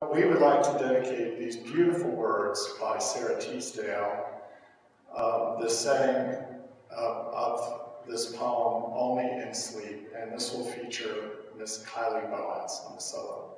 We would like to dedicate these beautiful words by Sara Teasdale, uh, the setting of, of, this poem, Only in Sleep, and this will feature Miss Kaileigh Boas on the solo.